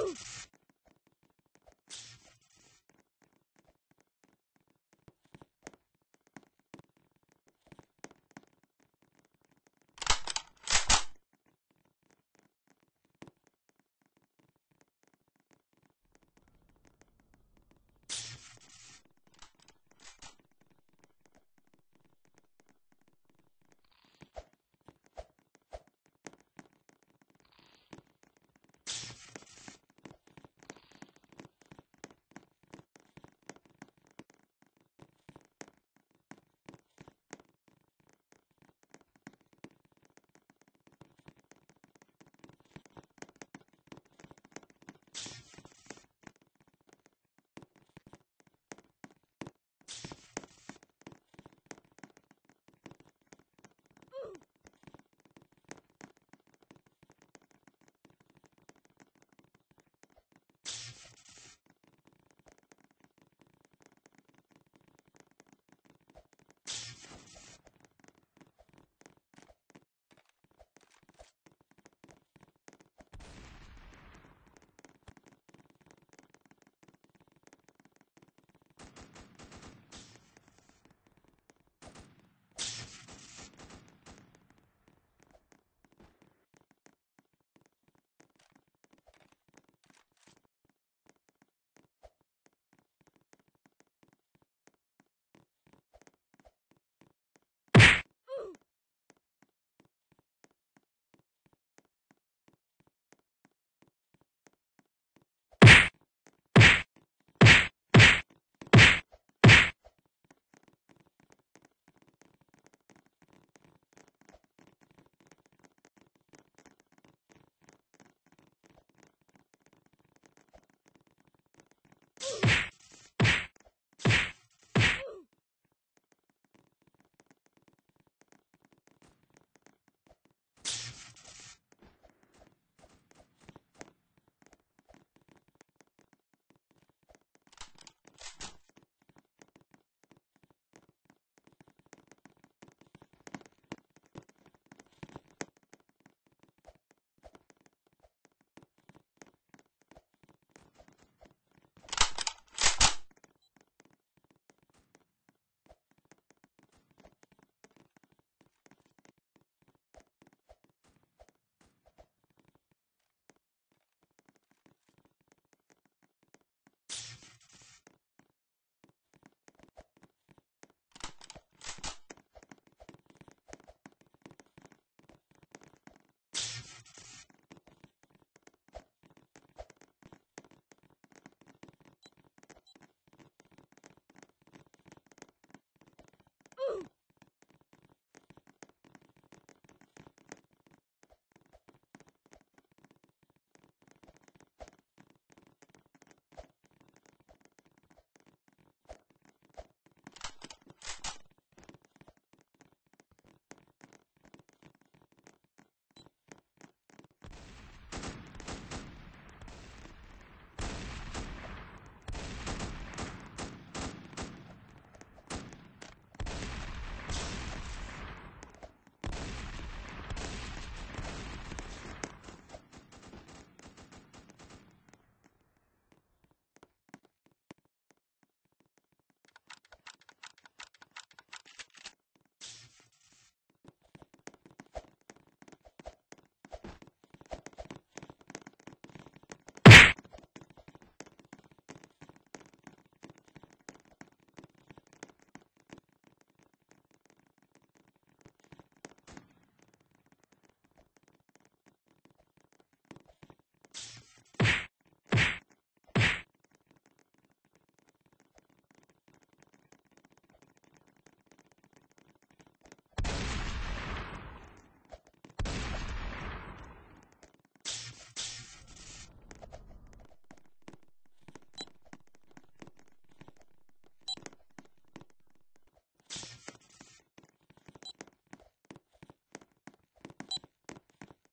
Woo!